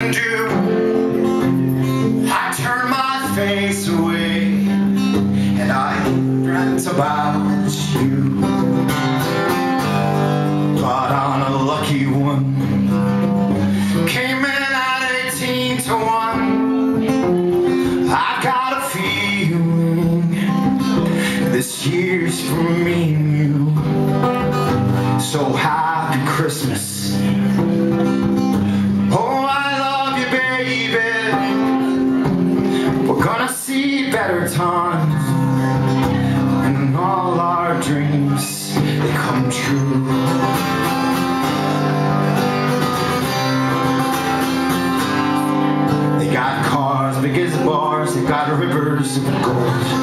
do. I turn my face away and I dreamt about you. But on a lucky one, came in at 18 to 1. I've got a feeling this year's for me and you. So happy Christmas. We're gonna see better times. And all our dreams, they come true. They got cars, big as bars, they got rivers of gold.